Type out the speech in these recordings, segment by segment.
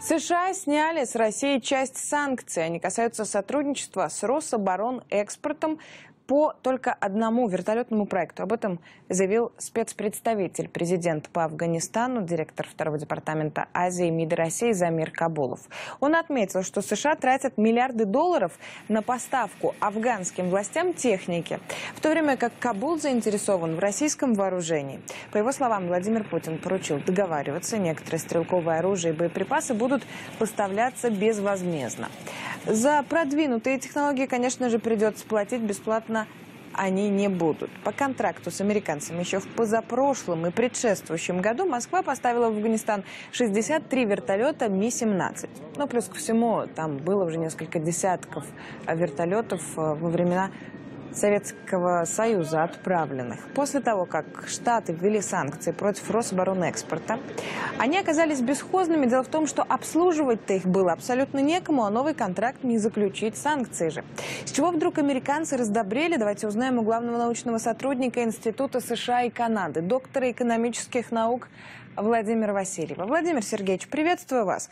США сняли с России часть санкций. Они касаются сотрудничества с Рособоронэкспортом по только одному вертолетному проекту. Об этом заявил спецпредставитель президента по Афганистану, директор второго департамента Азии и МИДа России Замир Кабулов. Он отметил, что США тратят миллиарды долларов на поставку афганским властям техники, в то время как Кабул заинтересован в российском вооружении. По его словам, Владимир Путин поручил договариваться, некоторые стрелковое оружие и боеприпасы будут поставляться безвозмездно. За продвинутые технологии, конечно же, придется платить бесплатно они не будут. По контракту с американцами еще в позапрошлом и предшествующем году Москва поставила в Афганистан 63 вертолета Ми-17. Ну, плюс ко всему, там было уже несколько десятков вертолетов э, во времена Советского Союза отправленных. После того, как Штаты ввели санкции против Рособоронэкспорта, они оказались бесхозными. Дело в том, что обслуживать-то их было абсолютно некому, а новый контракт не заключить санкции же. С чего вдруг американцы раздобрели? Давайте узнаем у главного научного сотрудника Института США и Канады, доктора экономических наук Владимира Васильева. Владимир Сергеевич, приветствую вас.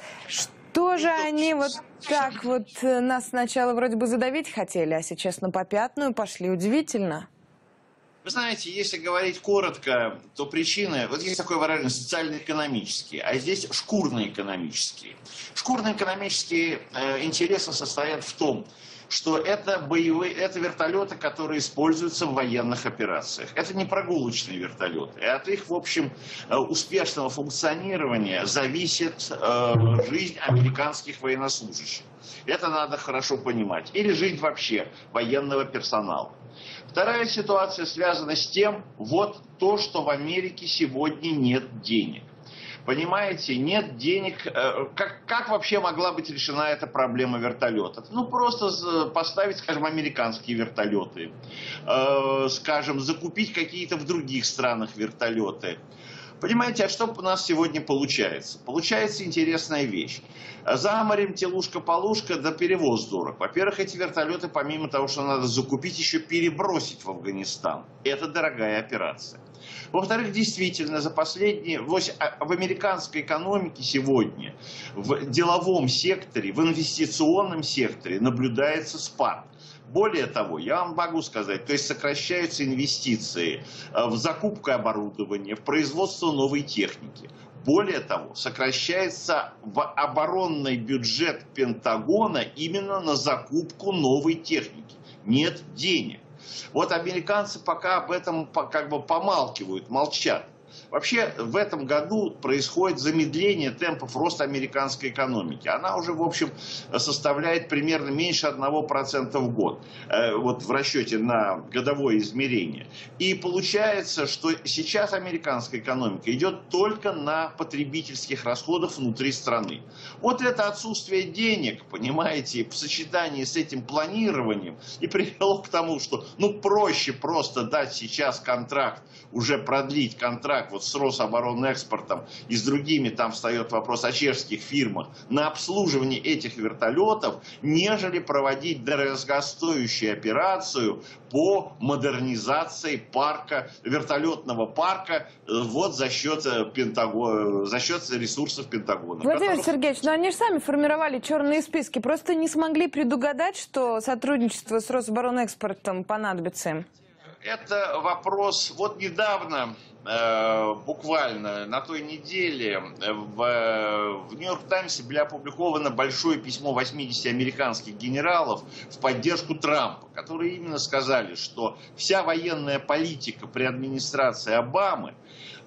Тоже они вот так вот э, нас сначала вроде бы задавить хотели, а сейчас на попятную пошли. Удивительно. Вы знаете, если говорить коротко, то причины, вот есть такое выражение социально-экономические, а здесь шкурно-экономические. Шкурно-экономические э, интересы состоят в том, что это боевые, это вертолеты, которые используются в военных операциях. Это не прогулочные вертолеты. И от их, в общем, э, успешного функционирования зависит э, жизнь американских военнослужащих. Это надо хорошо понимать. Или жизнь вообще военного персонала. Вторая ситуация связана с тем, вот то, что в Америке сегодня нет денег. Понимаете, нет денег. Э, как, как вообще могла быть решена эта проблема вертолетов? Ну, просто поставить, скажем, американские вертолеты. Э, скажем, закупить какие-то в других странах вертолеты. Понимаете, а что у нас сегодня получается? Получается интересная вещь. За морем телушка-полушка, да перевоз дорог. Во-первых, эти вертолеты, помимо того, что надо закупить, еще перебросить в Афганистан. Это дорогая операция. Во-вторых, действительно, за последние... А, в американской экономике сегодня, в деловом секторе, в инвестиционном секторе наблюдается спад. Более того, я вам могу сказать, то есть сокращаются инвестиции э, в закупку оборудования, в производство новой техники. Более того, сокращается в оборонный бюджет Пентагона именно на закупку новой техники. Нет денег. Вот американцы пока об этом как бы помалкивают, молчат. Вообще в этом году происходит замедление темпов роста американской экономики. Она уже, в общем, составляет примерно меньше 1% в год, э, вот в расчете на годовое измерение. И получается, что сейчас американская экономика идет только на потребительских расходах внутри страны. Вот это отсутствие денег, понимаете, в сочетании с этим планированием и привело к тому, что ну проще просто дать сейчас контракт, уже продлить контракт вот с Рособоронэкспортом и с другими, там встает вопрос о чешских фирмах, на обслуживание этих вертолетов, нежели проводить дорогостоящую операцию по модернизации парка, вертолетного парка э, вот за счет, э, Пентагона, за счет ресурсов Пентагона. Владимир которых... Сергеевич, но ну они же сами формировали черные списки, просто не смогли предугадать, что сотрудничество с Рособоронэкспортом понадобится им это вопрос, вот недавно, э, буквально на той неделе, в, в Нью-Йорк Таймсе было опубликовано большое письмо 80 американских генералов в поддержку Трампа, которые именно сказали, что вся военная политика при администрации Обамы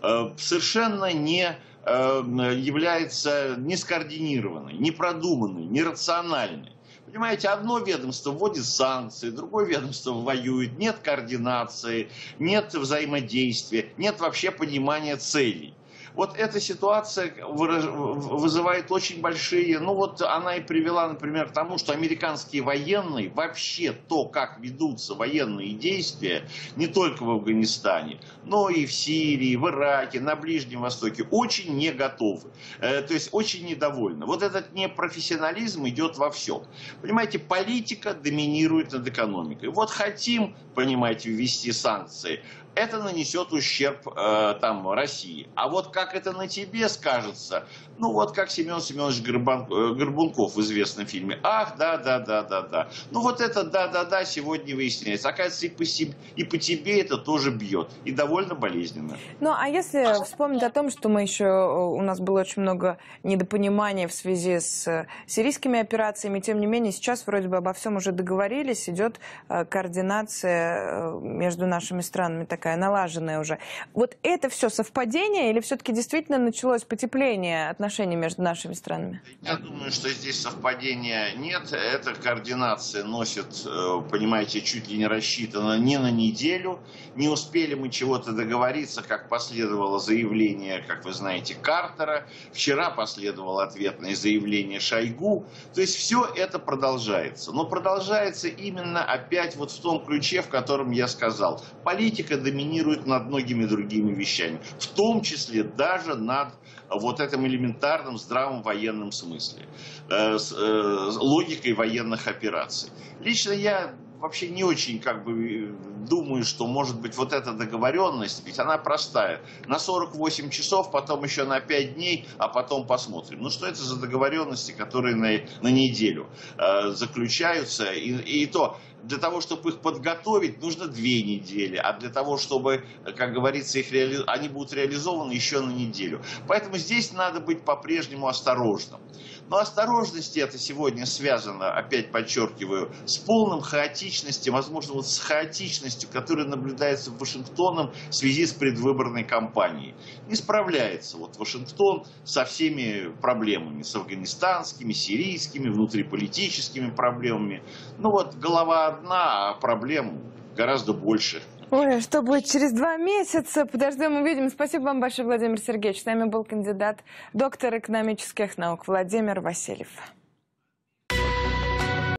э, совершенно не э, является не скоординированной, не продуманной, не рациональной. Понимаете, одно ведомство вводит санкции, другое ведомство воюет, нет координации, нет взаимодействия, нет вообще понимания целей. Вот эта ситуация вызывает очень большие, ну вот она и привела, например, к тому, что американские военные, вообще то, как ведутся военные действия, не только в Афганистане, но и в Сирии, в Ираке, на Ближнем Востоке, очень не готовы, э, то есть очень недовольны. Вот этот непрофессионализм идет во всем. Понимаете, политика доминирует над экономикой. Вот хотим, понимаете, ввести санкции, это нанесет ущерб э, там России. А вот как это на тебе скажется, ну вот как Семен Семенович Горбан, э, Горбунков в известном фильме. Ах, да, да, да, да, да. Ну вот это да, да, да сегодня выясняется. Оказывается, и по, себе, и по тебе это тоже бьет. И довольно болезненно. Ну а если вспомнить о том, что мы еще, э, у нас было очень много недопонимания в связи с э, сирийскими операциями, тем не менее сейчас вроде бы обо всем уже договорились, идет координация между нашими странами такая налаженная уже. Вот это все совпадение или все-таки действительно началось потепление отношений между нашими странами? Я думаю, что здесь совпадения нет. Эта координация носит, э, понимаете, чуть ли не рассчитана не на неделю. Не успели мы чего-то договориться, как последовало заявление, как вы знаете, Картера. Вчера последовало ответное заявление Шойгу. То есть все это продолжается. Но продолжается именно опять вот в том ключе, в котором я сказал. Политика доминирует над многими другими вещами, в том числе даже над вот этим элементарным здравым военным смысле, э, с, э, логикой военных операций. Лично я вообще не очень как бы думаю, что может быть вот эта договоренность, ведь она простая. На 48 часов, потом еще на 5 дней, а потом посмотрим. Ну что это за договоренности, которые на, на неделю э, заключаются? И, и то, для того, чтобы их подготовить, нужно две недели, а для того, чтобы, как говорится, их реали... они будут реализованы еще на неделю. Поэтому здесь надо быть по-прежнему осторожным. Но осторожность это сегодня связано, опять подчеркиваю, с полным хаотичностью, возможно, вот с хаотичностью, которая наблюдается в Вашингтоном в связи с предвыборной кампанией. Не справляется вот Вашингтон со всеми проблемами, с афганистанскими, сирийскими, внутриполитическими проблемами. Ну вот голова одна, а проблем гораздо больше. Ой, а что будет через два месяца? Подождем, увидим. Спасибо вам большое, Владимир Сергеевич. С нами был кандидат, доктор экономических наук Владимир Васильев.